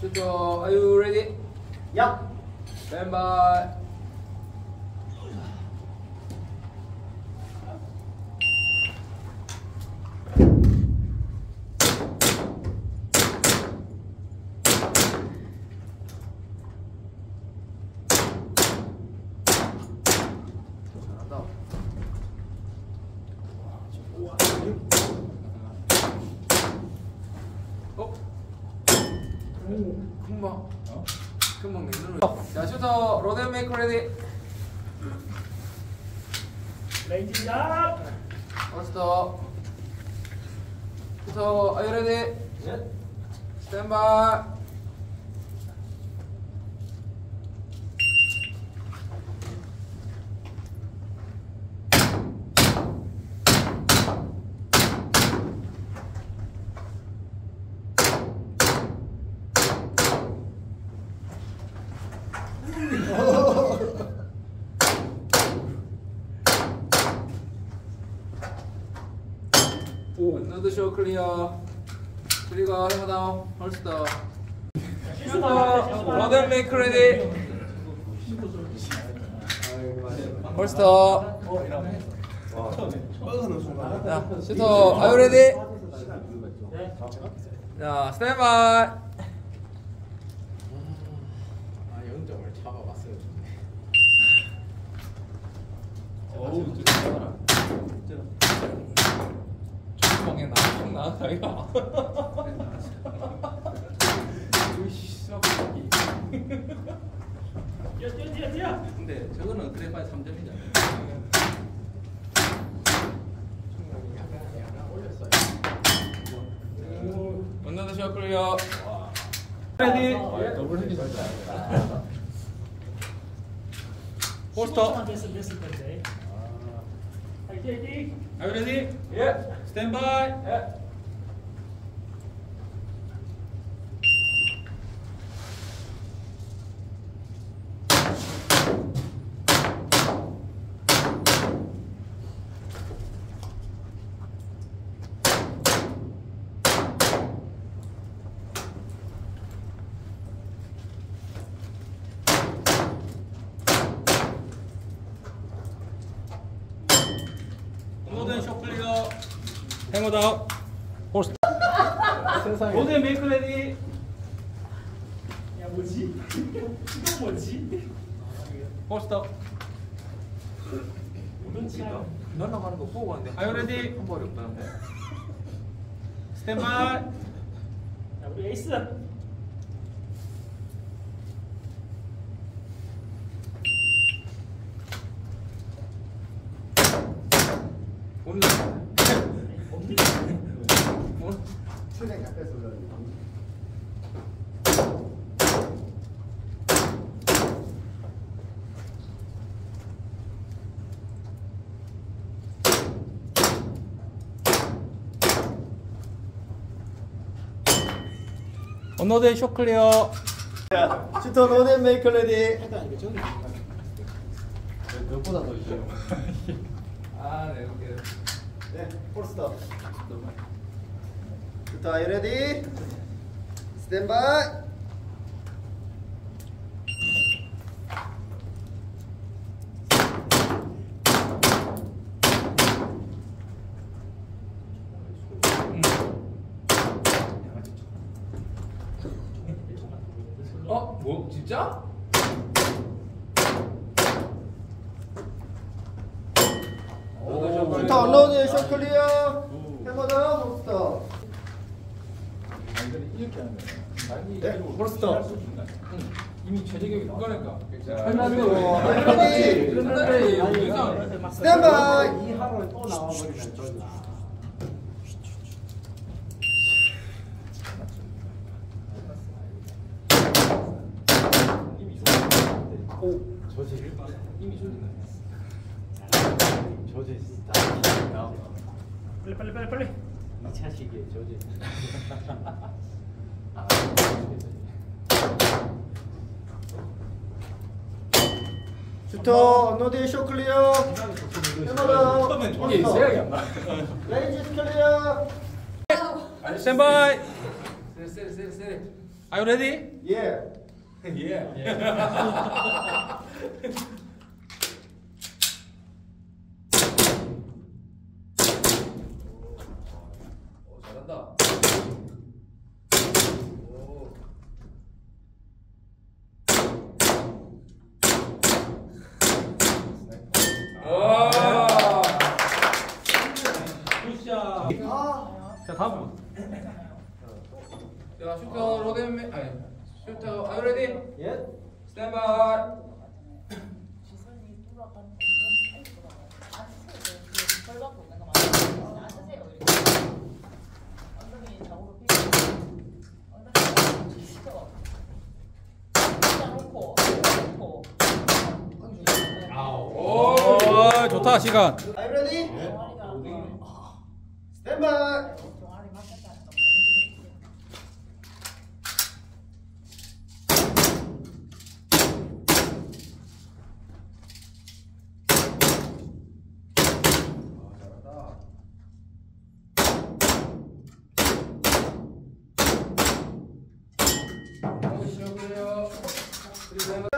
Shooter, are you ready? Yep. Stand by. 금방. 금방 내눈을. 자, 슈터 로드 메이커 레디. 레이지 업. 슈터, are you ready? 예. Stand by. 오, another shot clear. 그리고 해마 다운, 홀스터. 슈터, 로드 메이커 레디. 홀스터. 자, 슈터, you ready? 자, 스탠 바이. 아, 영점을 잡아봤어요. 어우, 방에 나총 나왔다 이거. 으이씨. 뛰어 뛰어 뛰어 뛰어. 근데 저거는 그래봐야 3점이잖아요. another shot clear. 레디. 더블 헤딩 포스터. 됐을 됐을 텐데. 화이팅 화이팅. Are you ready? 예. Stand by. 예. 모든 샷 클리어. 행어 다운. 모든 메이크 레디. 야 뭐지? 이거 뭐지? 포스터. 뭔지 알아? 날아가는 거 보고 Are you ready? 한 발이 없다는데. By. 자 우리 에이스. 온다. 없는 뭐? 어너데이 샷 클리어. 슈터 노덴 메이커 레디 몇보다 더 있어요. 아, 네, 오케이. 네 폴스터 슈터 아이 레디 스탠바이 어, 뭐 진짜? 슈터 언로드 샷 클리어 해머다 폴스터 네 폴스터 이미. 어, 아이 레디 스탠바이 이 하루에 또 나와버리면 좀. 빨리 빨리 빨리 빨리. 슈터 언로드 샷 클리어 해머다 이게 생각이 안 나. 레이지 클리어 Stand by. 세레 세레 세레 세레. Are you ready? 예. 예. 오, 잘한다. 오. 와. Good shot. 자 다음 분. 자, 슈터 로덴 아니 슈터 are you ready? 예. 스탠바이. 시선이 돌아가는 거 빨리 돌아가. 안 쓰세요. 그 벌받고 있는 거 맞아요. 안 쓰세요. 이렇게. 엉덩이 좌우로 삐고. 엉덩이 치죠. 그냥 놓고, 놓고. 오 좋다 시간. Are you ready? 종아리가 어, 스탠바이. 저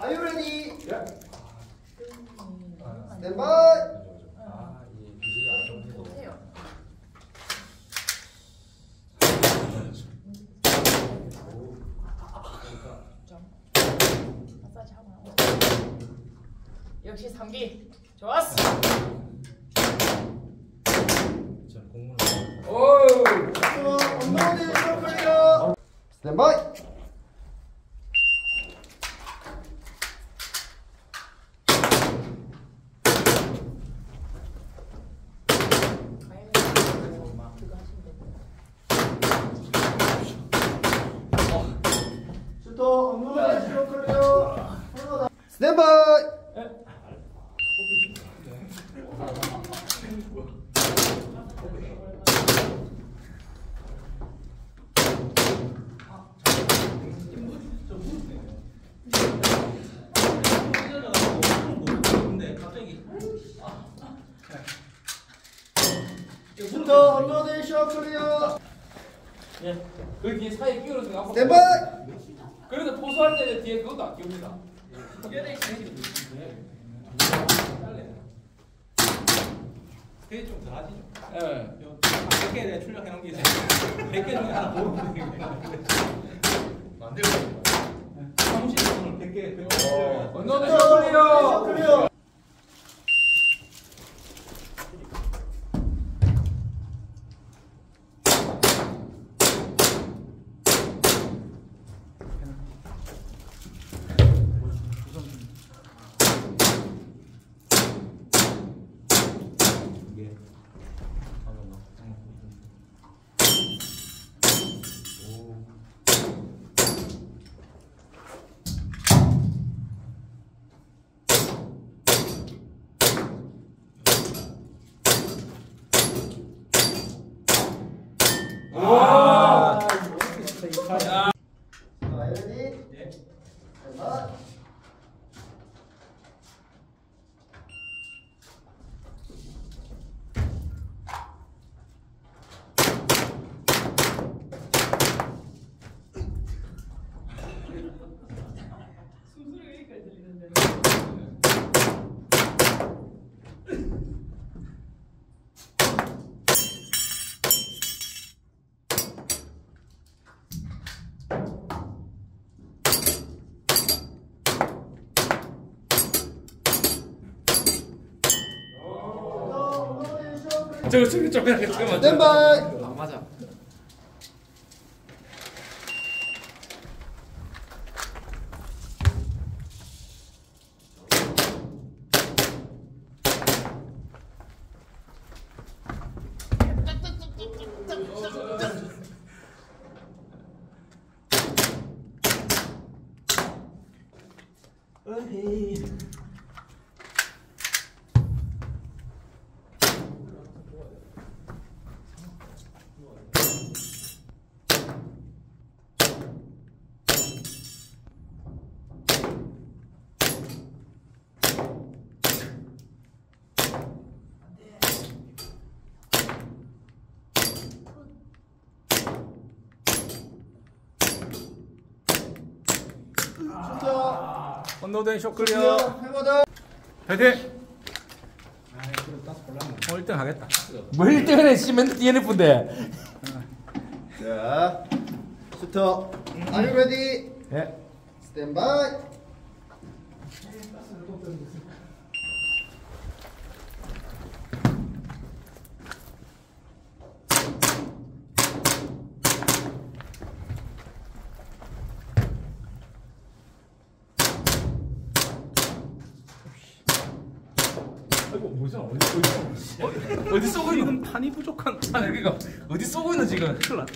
Are you ready? 마사지 하고 나오고. 역시 삼기 좋았어. 오! 저 엉덩이 셔클리어. 스탠바이. 아이고, 막 그거 하시면 되고. 슈터 엉덩이 셔클리어. 스탠바이. 근데 갑자기 슈터 엉덩이 셔클리어. 그 뒤에 사이에 끼우는 거 앞으로. 스탠바이. 그래서 포수할 때 뒤에 그것도 안 끼웁니다. 그게 좀 나아지죠. 예. 몇개 내가 출력해 놓은 게 있어요. 100개 중에 하나 고르면 되겠네. 만들고 사무실에 오늘 100개 100개 출력해. 언더드 셔클리어. 셔클리어. 와. 저거 저거 저거 저거 맞죠? 스탠바이. 안 맞아. 슈터 언더된 슛 클리어. 해머더 파이팅. 오늘 1등 하겠다. 뭐 1등을 시멘트 DNF인데 자 슈터 Are you ready? 예 아이고 뭐지? 어디 어디 어디 쏘고 있는 판이 부족한. 아니 그러니까 어디 쏘고 있는 지금. 큰일 났다.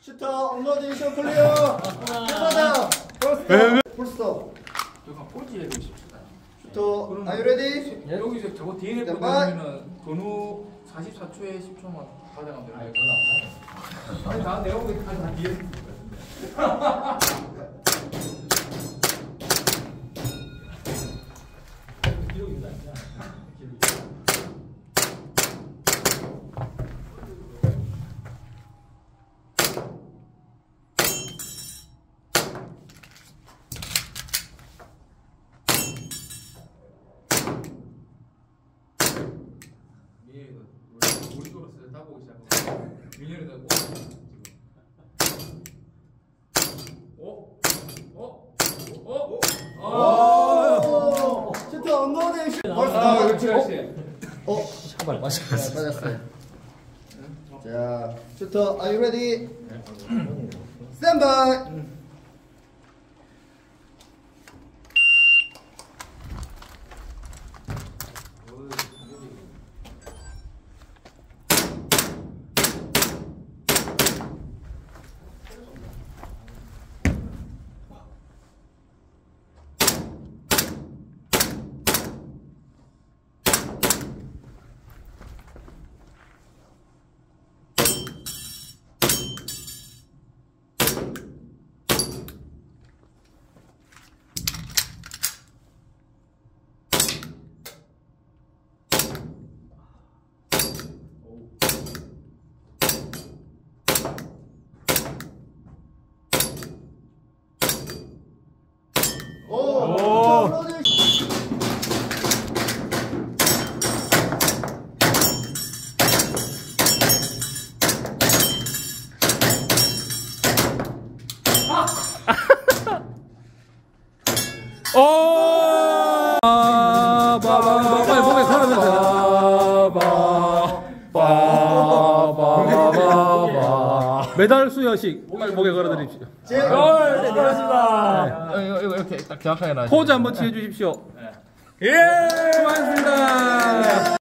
슈터 언로딩 클리어. 해머더 풀스톱 풀스톱. 저가 꼴찌 해고 싶다 슈터 Are you ready? 여기서 저거 DNF 잠깐만. 되면은 전후 44초에 10초만 가져가면 거야 아니 나 내가 보기엔 다 DNF 민현이도 우리 우리 또로서 따보고 시작하고 민현이도 오 지금 오? 오? 오? 오? 오 슈터 언로딩 슈 아, 벌써 그렇지 그렇지. 어? 샤발 맞아 네, 맞았어요. 자 슈터 Are you ready? Stand by 오 shooter unload and 오! 아, 바, 빨리 목에 걸으면서. 바, 바, 바, 바. 메달 수여식 빨리 목에 걸어드립시오. 제 네, 그렇습니다 이거 이거 이렇게 딱 정확하게 놔 포즈 한번 취해 주십시오. 예! 수고하셨습니다.